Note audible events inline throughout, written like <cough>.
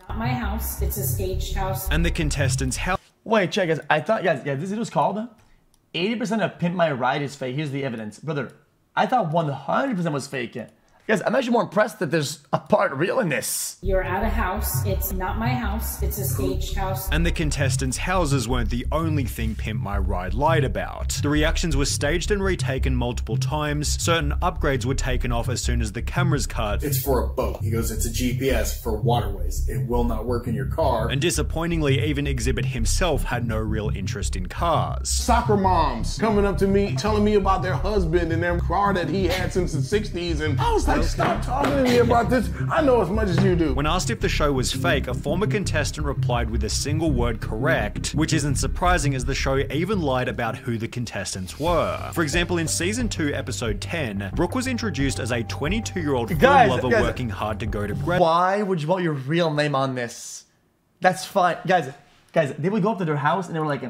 not my house. It's a staged house. And the contestants' house. Wait, check, guys. I thought, guys, yeah, this is called 80% of Pimp My Ride is fake. Here's the evidence. Brother, I thought 100% was fake. Guys, I'm actually more impressed that there's a part real in this. You're at a house. It's not my house. It's a staged house. And the contestants' houses weren't the only thing Pimp My Ride lied about. The reactions were staged and retaken multiple times. Certain upgrades were taken off as soon as the cameras cut. It's for a boat. He goes, it's a GPS for waterways. It will not work in your car. And disappointingly, even Xzibit himself had no real interest in cars. Soccer moms coming up to me, telling me about their husband and their car that he had since the 60s. And I was like, like, stop talking to me about this. I know as much as you do. When asked if the show was fake, a former contestant replied with a single word correct, which isn't surprising as the show even lied about who the contestants were. For example, in season 2, episode 10, Brooke was introduced as a 22 year old film lover guys, working hard to go to grad. Why would you want your real name on this? That's fine. Guys, guys, they would go up to their house and they were like,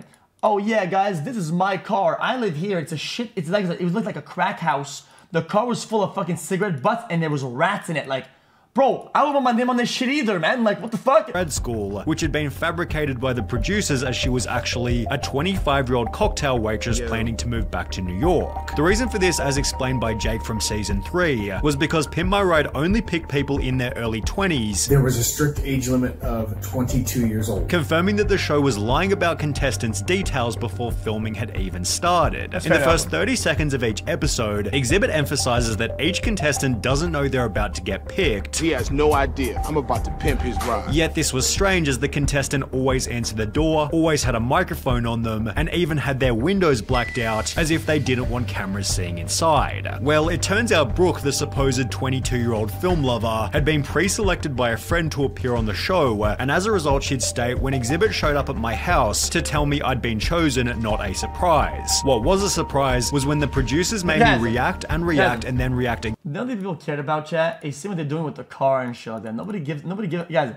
oh yeah, guys, this is my car. I live here. It's a shit. It's like, it looked like a crack house the car was full of fucking cigarette butts and there was rats in it. Like, Bro, I don't want my name on this shit either, man. Like, what the fuck? Grad school, which had been fabricated by the producers as she was actually a 25 year old cocktail waitress yeah. planning to move back to New York. The reason for this, as explained by Jake from season 3, was because Pimp My Ride only picked people in their early 20s. There was a strict age limit of 22 years old. Confirming that the show was lying about contestants' details before filming had even started. That's in the first 30 seconds of each episode, Xzibit emphasizes that each contestant doesn't know they're about to get picked he has no idea. I'm about to pimp his ride. Yet this was strange as the contestant always answered the door, always had a microphone on them, and even had their windows blacked out as if they didn't want cameras seeing inside. Well, it turns out Brooke, the supposed 22 year old film lover, had been pre selected by a friend to appear on the show, and as a result, she'd state when Xzibit showed up at my house to tell me I'd been chosen, not a surprise. What was a surprise was when the producers made me react and react and then react again. None of the people cared about chat. They see what they're doing with the car and shit like that. Nobody gives, nobody gives, guys,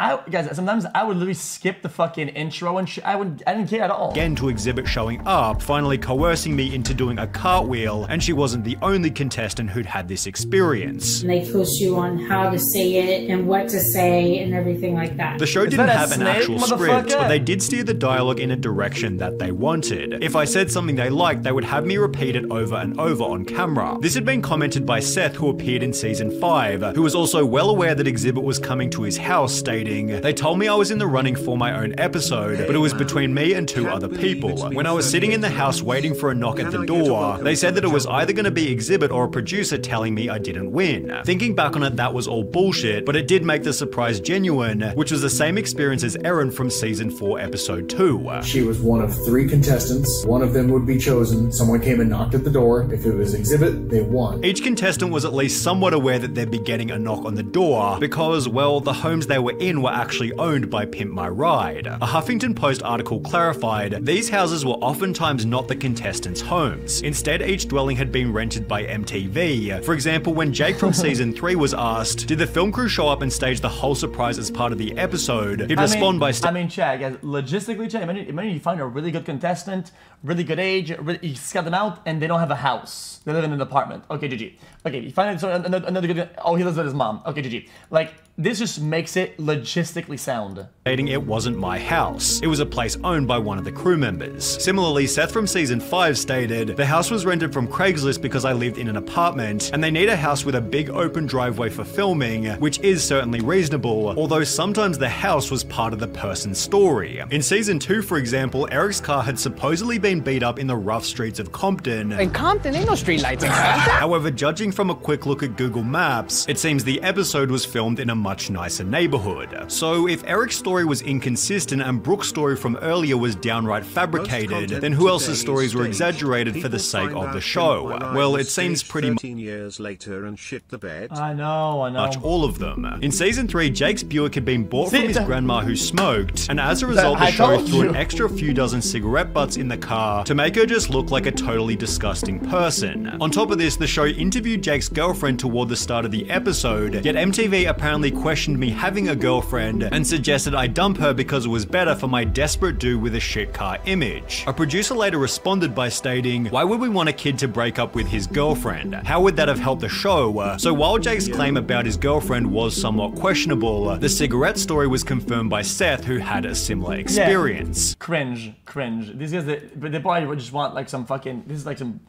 I guys sometimes I would literally skip the fucking intro and sh- I would I didn't care at all. Again to Xzibit showing up, finally coercing me into doing a cartwheel, and she wasn't the only contestant who'd had this experience. And they push you on how to say it and what to say and everything like that. The show Is didn't have an actual script, but they did steer the dialogue in a direction that they wanted. If I said something they liked, they would have me repeat it over and over on camera. This had been commented by Seth, who appeared in season 5, who was also well aware that Xzibit was coming to his house, stating they told me I was in the running for my own episode, but it was between me and two other people. When I was sitting in the house waiting for a knock at the door, they said that it was either going to be Xzibit or a producer telling me I didn't win. Thinking back on it, that was all bullshit, but it did make the surprise genuine, which was the same experience as Erin from season 4, episode 2. She was one of three contestants. One of them would be chosen. Someone came and knocked at the door. If it was Xzibit, they won. Each contestant was at least somewhat aware that they'd be getting a knock on the door because, well, the homes they were in were actually owned by Pimp My Ride. A Huffington Post article clarified these houses were oftentimes not the contestants' homes. Instead, each dwelling had been rented by MTV. For example, when Jake from <laughs> season 3 was asked, did the film crew show up and stage the whole surprise as part of the episode, he'd I respond mean, by I mean, Chad, logistically, Chad, imagine, imagine you find a really good contestant, really good age, really, you scout them out, and they don't have a house. They live in an apartment. Okay, GG. Okay, you find another, another good, oh, he lives with his mom. Okay, GG. Like, this just makes it logistically sound. Stating it wasn't my house. It was a place owned by one of the crew members. Similarly, Seth from season 5 stated, The house was rented from Craigslist because I lived in an apartment, and they need a house with a big open driveway for filming, which is certainly reasonable, although sometimes the house was part of the person's story. In season 2, for example, Eric's car had supposedly been beat up in the rough streets of Compton. In Compton, ain't no streetlights in Compton. However, judging from a quick look at Google Maps, it seems the episode was filmed in a much nicer neighborhood. So if Eric's story was inconsistent and Brooke's story from earlier was downright fabricated, then who else's stories were exaggerated for the sake of the show? Well, it seems pretty much years later and shit the bed. I know, I know. Much all of them. In season 3, Jake's Buick had been bought from his grandma who smoked, and as a result, the show threw an extra few dozen cigarette butts in the car to make her just look like a totally disgusting person. On top of this, the show interviewed Jake's girlfriend toward the start of the episode, yet MTV apparently questioned me having a girlfriend and suggested I dump her because it was better for my desperate dude with a shit car image. A producer later responded by stating, Why would we want a kid to break up with his girlfriend? How would that have helped the show? So while Jake's claim about his girlfriend was somewhat questionable, the cigarette story was confirmed by Seth, who had a similar experience. Yeah. Cringe, cringe. These guys, they, they probably just want like some fucking. This is like some.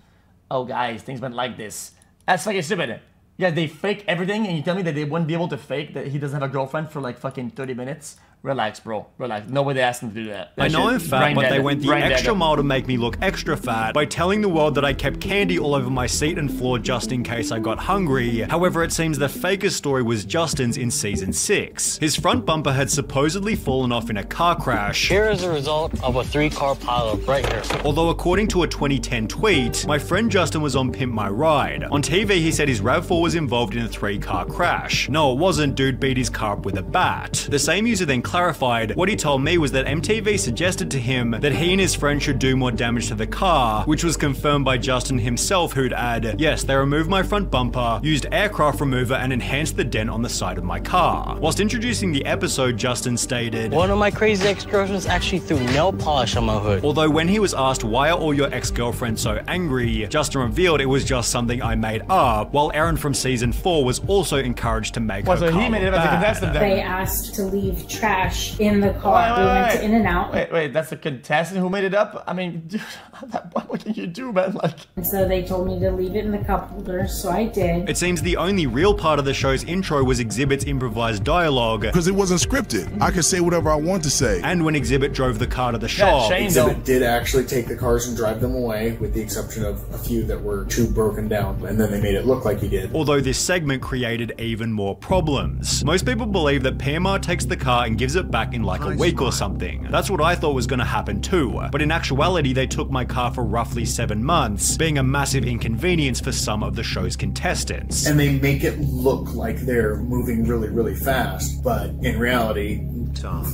Oh, guys, things went like this. That's fucking stupid. Yeah, they fake everything, and you tell me that they wouldn't be able to fake that he doesn't have a girlfriend for like fucking 30 minutes? Relax, bro. Relax. Nobody asked him to do that. that I know I'm fat, but dead. they went the extra dead. mile to make me look extra fat by telling the world that I kept candy all over my seat and floor just in case I got hungry. However, it seems the fakest story was Justin's in season 6. His front bumper had supposedly fallen off in a car crash. Here is the result of a three car pileup right here. Although according to a 2010 tweet, my friend Justin was on Pimp My Ride. On TV, he said his RAV4 was involved in a three car crash. No, it wasn't, dude beat his car up with a bat. The same user then clarified, what he told me was that MTV suggested to him that he and his friend should do more damage to the car, which was confirmed by Justin himself who'd add, yes, they removed my front bumper, used aircraft remover and enhanced the dent on the side of my car. Whilst introducing the episode, Justin stated, One of my crazy ex-girlfriends actually threw nail polish on my hood. Although when he was asked why are all your ex-girlfriends so angry, Justin revealed it was just something I made up, while Aaron from season 4 was also encouraged to make Well, her so he made it look as a contestant then. They asked to leave trash in the car. wait, we went wait. to In-N-Out. Wait, wait, that's the contestant who made it up? I mean, <laughs> dude, that what can you do, man? Like, And so they told me to leave it in the cup holder, so I did. It seems the only real part of the show's intro was Xzibit's improvised dialogue, Because it wasn't scripted. I could say whatever I want to say. and when Xzibit drove the car to the shop. Shane, though. Xzibit did actually take the cars and drive them away, with the exception of a few that were too broken down, and then they made it look like he did. Although this segment created even more problems. Most people believe that PMR takes the car and gives it back in like a week or something. That's what I thought was gonna happen too. But in actuality, they took my car for roughly seven months, being a massive inconvenience for some of the show's contestants. And they make it look like they're moving really, really fast, but in reality,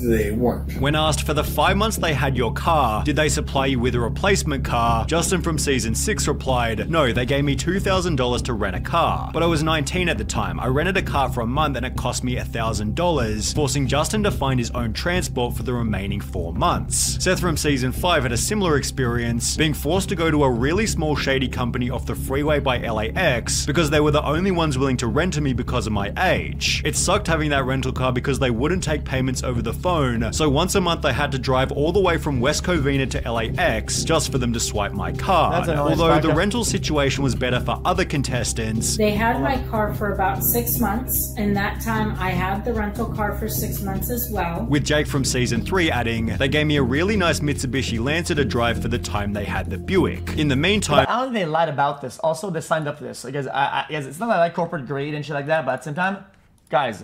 they weren't. When asked for the five months they had your car, did they supply you with a replacement car? Justin from season 6 replied, No, they gave me $2,000 to rent a car. But I was 19 at the time. I rented a car for a month and it cost me $1,000, forcing Justin to find his own transport for the remaining four months. Seth from season 5 had a similar experience, being forced to go to a really small shady company off the freeway by LAX because they were the only ones willing to rent to me because of my age. It sucked having that rental car because they wouldn't take payments over the phone, so once a month I had to drive all the way from West Covina to LAX just for them to swipe my card. That's nice Although the rental situation was better for other contestants, They had my car for about six months, and that time I had the rental car for six months as well. with Jake from season 3 adding, they gave me a really nice Mitsubishi Lancer to drive for the time they had the Buick. In the meantime, I don't think they lied about this. Also, they signed up for this. Because I, I, guess it's not like corporate greed and shit like that, but at the same time, guys,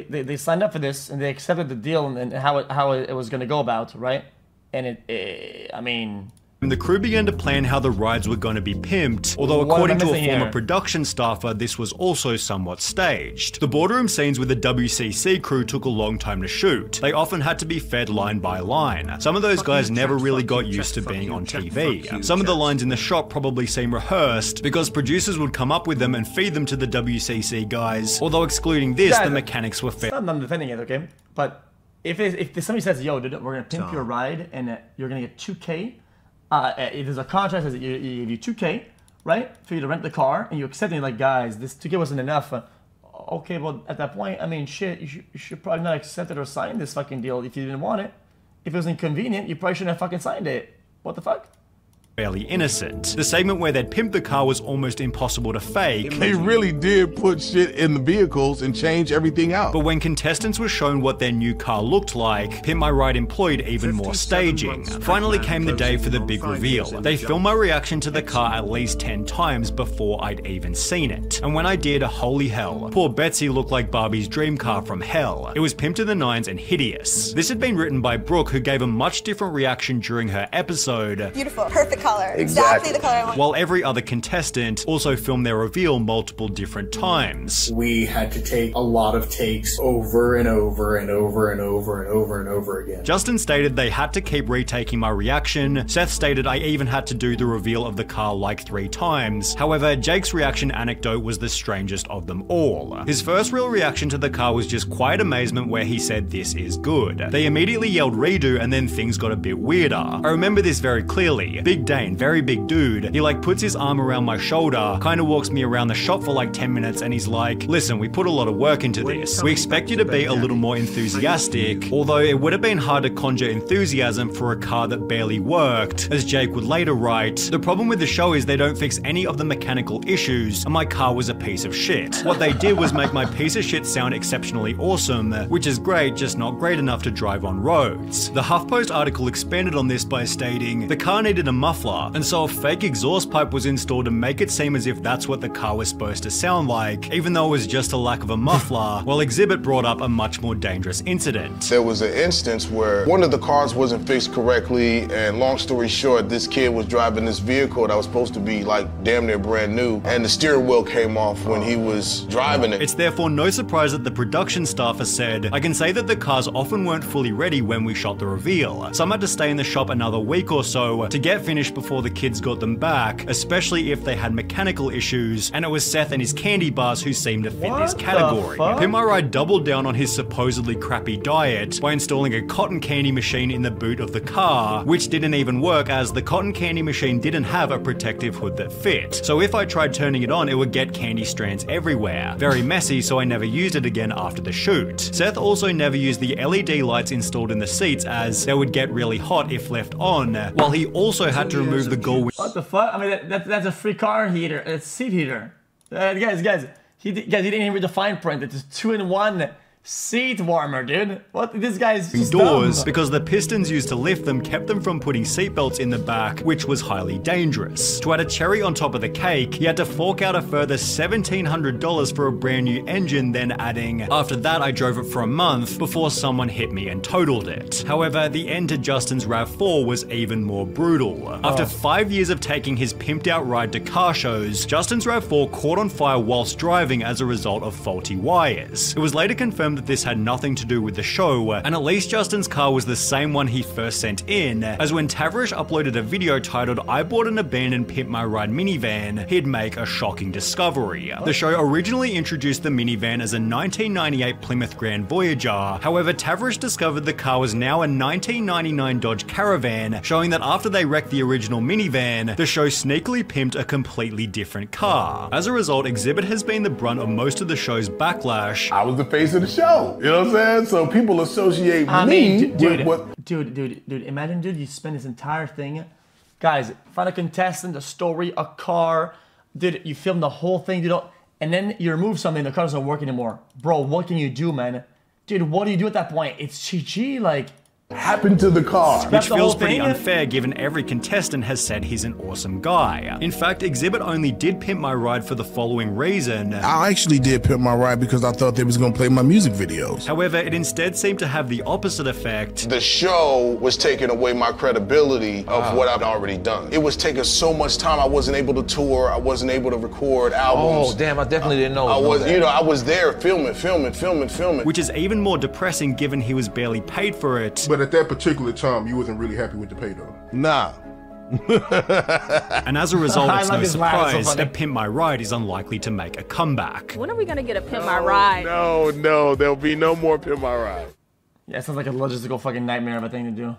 they, they, signed up for this and they accepted the deal and, and how it, how it, was going to go about, right? And it, eh, I mean, the crew began to plan how the rides were going to be pimped, although What according to a former here? production staffer, this was also somewhat staged. The boardroom scenes with the WCC crew took a long time to shoot. They often had to be fed line by line. Some of those guys never really got used to being on TV. Some of the lines in the shot probably seem rehearsed because producers would come up with them and feed them to the WCC guys, although excluding this, Guys, the mechanics were fair. I'm not defending it, okay? But if if somebody says, "Yo, dude, we're gonna pimp your ride and uh, you're gonna get 2K," uh, uh, if there's a contract that you, you give you 2K, right, for you to rent the car, and you accept it, you're like, guys, this 2K wasn't enough. Uh, okay, well, at that point, I mean, shit, you should, you should probably not accept it or sign this fucking deal if you didn't want it. If it was inconvenient, you probably shouldn't have fucking signed it. What the fuck? Fairly innocent. The segment where they'd pimped the car was almost impossible to fake. They really did put shit in the vehicles and change everything out. But when contestants were shown what their new car looked like, Pimp My Ride employed even more staging. Finally came the day for the big reveal. They filmed my reaction to the car at least 10 times before I'd even seen it. And when I did, holy hell, poor Betsy looked like Barbie's dream car from hell. It was pimped to the nines and hideous. This had been written by Brooke, who gave a much different reaction during her episode. Beautiful, perfect color. Exactly, the color I want. While every other contestant also filmed their reveal multiple different times. We had to take a lot of takes over and over and over and over and over and over again. Justin stated they had to keep retaking my reaction. Seth stated I even had to do the reveal of the car like three times. However, Jake's reaction anecdote was the strangest of them all. His first real reaction to the car was just quiet amazement where he said this is good. They immediately yelled redo and then things got a bit weirder. I remember this very clearly. Big Dane, very big dude, he like puts his arm around my shoulder, kinda walks me around the shop for like 10 minutes and he's like, listen, we put a lot of work into this. We expect you to be a little more enthusiastic, although it would have been hard to conjure enthusiasm for a car that barely worked. As Jake would later write, the problem with the show is they don't fix any of the mechanical issues, and my car was a piece of shit. What they did was make my piece of shit sound exceptionally awesome, which is great, just not great enough to drive on roads. The HuffPost article expanded on this by stating, the car needed a muffler, and so a fake exhaust pipe was installed to make it seem as if that's what the car was supposed to sound like, even though it was just a lack of a muffler, while Xzibit brought up a much more dangerous incident. There was an instance where one of the cars wasn't fixed correctly, and long story short, this kid was driving this vehicle that was supposed to be like damn near brand new, and the steering wheel came off when he was driving it. It's therefore no surprise that the production staff has said, I can say that the cars often weren't fully ready when we shot the reveal. Some had to stay in the shop another week or so to get finished before the kids got them back, especially if they had mechanical issues, and it was Seth and his candy bars who seemed to fit What this category. Ride doubled down on his supposedly crappy diet by installing a cotton candy machine in the boot of the car, which didn't even work as the cotton candy machine didn't have a protective hood that fit. So if I tried turning it on, it would get candy strands everywhere. Very messy, so I never used it again after the shoot. Seth also never used the LED lights installed in the seats as they would get really hot if left on, while he also had to remove the gull What the fuck? I mean, that, that, that's a free car heater. It's seat heater. Uh, guys, guys, he, guys, he didn't even read the fine print. It's a two-in-one seat warmer, dude. What? This guy's doors dumb. because the pistons used to lift them kept them from putting seatbelts in the back, which was highly dangerous. To add a cherry on top of the cake, he had to fork out a further $1,700 for a brand new engine, then adding, After that, I drove it for a month before someone hit me and totaled it. However, the end to Justin's RAV4 was even more brutal. After oh. five years of taking his pimped out ride to car shows, Justin's RAV4 caught on fire whilst driving as a result of faulty wires. It was later confirmed that this had nothing to do with the show, and at least Justin's car was the same one he first sent in, as when Tavarish uploaded a video titled I bought an abandoned Pimp My Ride minivan, he'd make a shocking discovery. The show originally introduced the minivan as a 1998 Plymouth Grand Voyager, however Tavarish discovered the car was now a 1999 Dodge Caravan, showing that after they wrecked the original minivan, the show sneakily pimped a completely different car. As a result, Xzibit has been the brunt of most of the show's backlash, I was the face of the show. You know what I'm saying? So people associate I me mean, dude, with what dude, dude, dude. Imagine, dude, you spend this entire thing, guys. Find a contestant, a story, a car, dude. You film the whole thing, dude, and then you remove something. The car doesn't work anymore, bro. What can you do, man? Dude, what do you do at that point? It's GG, like. Happened to the car. Which the feels pretty thing? unfair given every contestant has said he's an awesome guy. In fact, Xzibit only did pimp my ride for the following reason. I actually did pimp my ride because I thought they was gonna play my music videos. However, it instead seemed to have the opposite effect. The show was taking away my credibility of ah. what I've already done. It was taking so much time. I wasn't able to tour. I wasn't able to record albums. Oh, damn, I definitely didn't know. I know was, that. you know, I was there filming, filming, filming, filming. Which is even more depressing given he was barely paid for it. But at that particular time, you wasn't really happy with the pay though. Nah. <laughs> And as a result, it's no his laugh, it's so surprise that Pimp My Ride is unlikely to make a comeback. When are we gonna get a pimp my ride? No, no, there'll be no more Pimp My Ride. Yeah, it sounds like a logistical fucking nightmare of a thing to do.